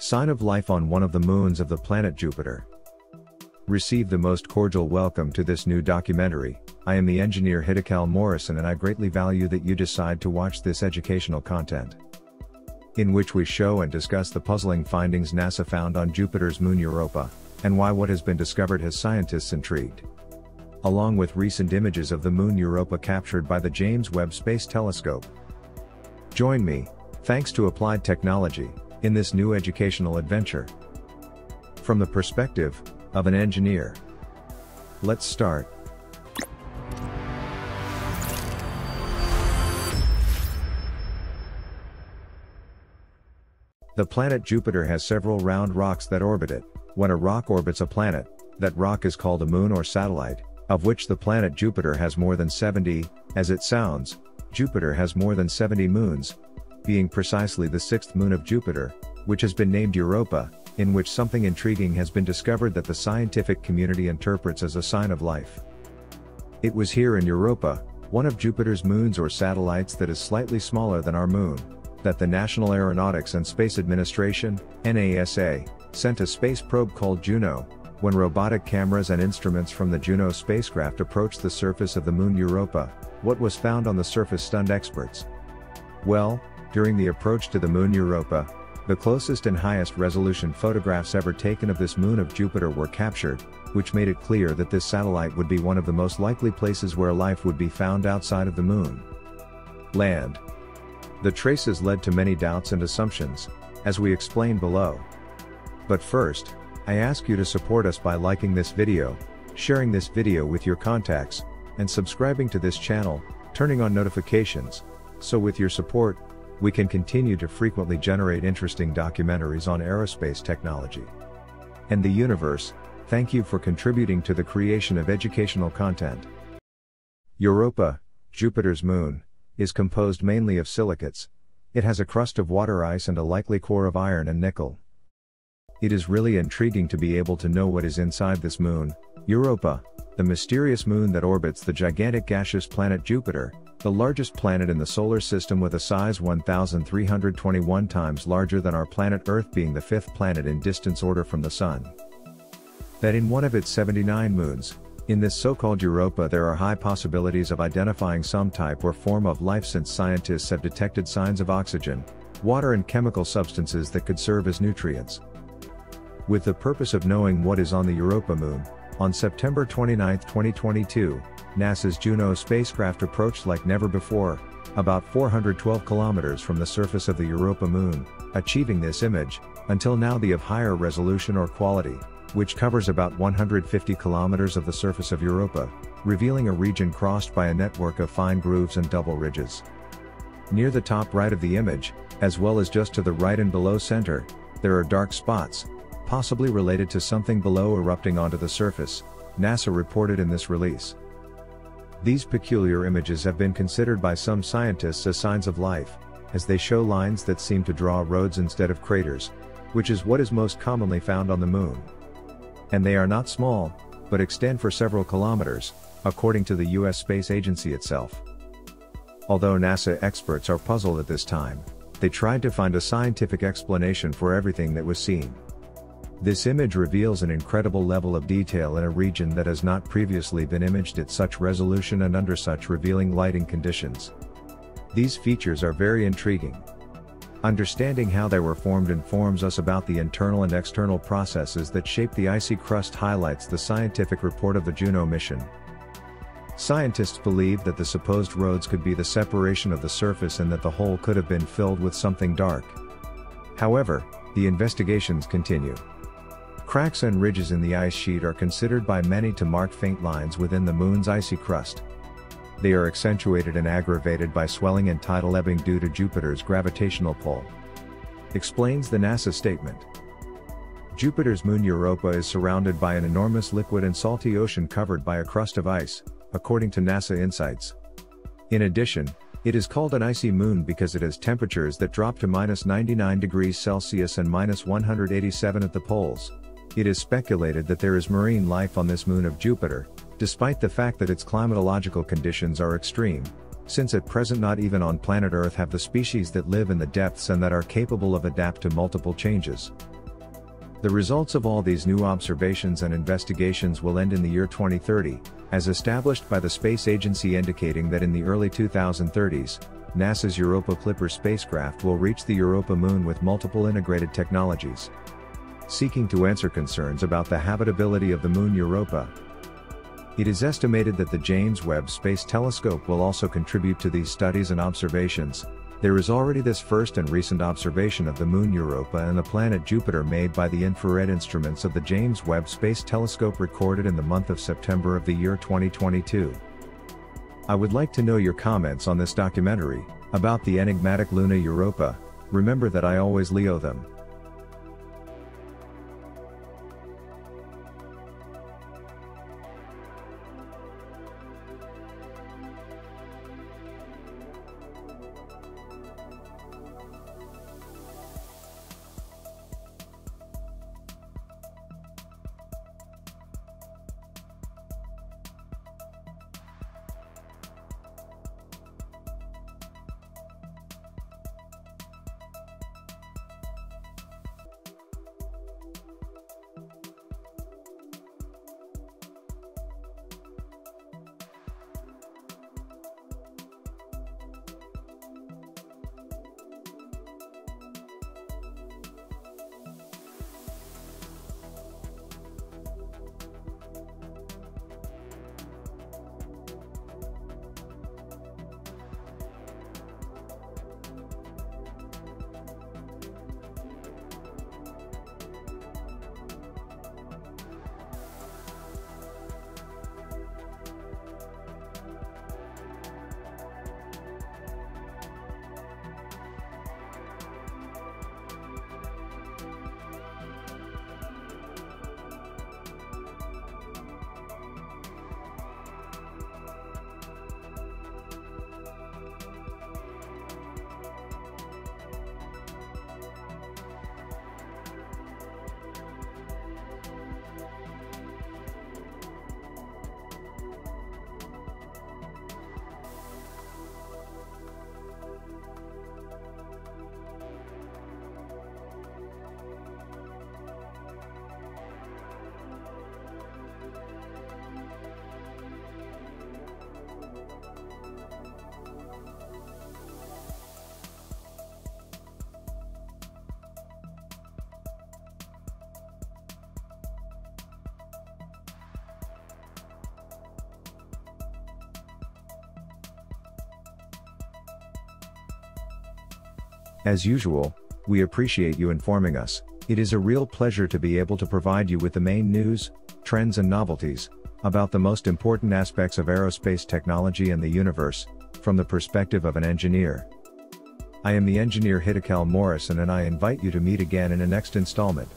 sign of life on one of the moons of the planet Jupiter. Receive the most cordial welcome to this new documentary. I am the engineer Hiddekel Morrison and I greatly value that you decide to watch this educational content. In which we show and discuss the puzzling findings NASA found on Jupiter's moon Europa, and why what has been discovered has scientists intrigued. Along with recent images of the moon Europa captured by the James Webb Space Telescope. Join me, thanks to applied technology, in this new educational adventure. From the perspective of an engineer. Let's start. The planet Jupiter has several round rocks that orbit it. When a rock orbits a planet, that rock is called a moon or satellite, of which the planet Jupiter has more than 70, as it sounds, Jupiter has more than 70 moons, being precisely the sixth moon of Jupiter, which has been named Europa, in which something intriguing has been discovered that the scientific community interprets as a sign of life. It was here in Europa, one of Jupiter's moons or satellites that is slightly smaller than our moon, that the National Aeronautics and Space Administration, NASA, sent a space probe called Juno, when robotic cameras and instruments from the Juno spacecraft approached the surface of the moon Europa, what was found on the surface stunned experts. Well, during the approach to the moon Europa, the closest and highest resolution photographs ever taken of this moon of Jupiter were captured, which made it clear that this satellite would be one of the most likely places where life would be found outside of the moon. Land. The traces led to many doubts and assumptions, as we explain below. But first, I ask you to support us by liking this video, sharing this video with your contacts, and subscribing to this channel, turning on notifications, so with your support, we can continue to frequently generate interesting documentaries on aerospace technology and the universe. Thank you for contributing to the creation of educational content. Europa, Jupiter's moon, is composed mainly of silicates. It has a crust of water ice and a likely core of iron and nickel. It is really intriguing to be able to know what is inside this moon, Europa, the mysterious moon that orbits the gigantic gaseous planet Jupiter, the largest planet in the solar system with a size 1,321 times larger than our planet Earth being the fifth planet in distance order from the Sun. That in one of its 79 moons, in this so-called Europa there are high possibilities of identifying some type or form of life since scientists have detected signs of oxygen, water and chemical substances that could serve as nutrients. With the purpose of knowing what is on the Europa moon, on September 29, 2022, NASA's Juno spacecraft approached like never before, about 412 kilometers from the surface of the Europa moon, achieving this image, until now the of higher resolution or quality, which covers about 150 kilometers of the surface of Europa, revealing a region crossed by a network of fine grooves and double ridges. Near the top right of the image, as well as just to the right and below center, there are dark spots, possibly related to something below erupting onto the surface, NASA reported in this release. These peculiar images have been considered by some scientists as signs of life, as they show lines that seem to draw roads instead of craters, which is what is most commonly found on the moon. And they are not small, but extend for several kilometers, according to the US Space Agency itself. Although NASA experts are puzzled at this time, they tried to find a scientific explanation for everything that was seen. This image reveals an incredible level of detail in a region that has not previously been imaged at such resolution and under such revealing lighting conditions. These features are very intriguing. Understanding how they were formed informs us about the internal and external processes that shape the icy crust highlights the scientific report of the Juno mission. Scientists believe that the supposed roads could be the separation of the surface and that the hole could have been filled with something dark. However, the investigations continue. Cracks and ridges in the ice sheet are considered by many to mark faint lines within the moon's icy crust. They are accentuated and aggravated by swelling and tidal ebbing due to Jupiter's gravitational pull. Explains the NASA statement. Jupiter's moon Europa is surrounded by an enormous liquid and salty ocean covered by a crust of ice, according to NASA Insights. In addition, it is called an icy moon because it has temperatures that drop to minus 99 degrees Celsius and minus 187 at the poles. It is speculated that there is marine life on this moon of Jupiter, despite the fact that its climatological conditions are extreme, since at present not even on planet Earth have the species that live in the depths and that are capable of adapt to multiple changes. The results of all these new observations and investigations will end in the year 2030, as established by the Space Agency indicating that in the early 2030s, NASA's Europa Clipper spacecraft will reach the Europa Moon with multiple integrated technologies. Seeking to answer concerns about the habitability of the Moon Europa, it is estimated that the James Webb Space Telescope will also contribute to these studies and observations, there is already this first and recent observation of the moon Europa and the planet Jupiter made by the infrared instruments of the James Webb Space Telescope recorded in the month of September of the year 2022. I would like to know your comments on this documentary, about the enigmatic Luna Europa, remember that I always Leo them. As usual, we appreciate you informing us. It is a real pleasure to be able to provide you with the main news, trends and novelties, about the most important aspects of aerospace technology and the universe, from the perspective of an engineer. I am the engineer Hiddekel Morrison and I invite you to meet again in a next installment.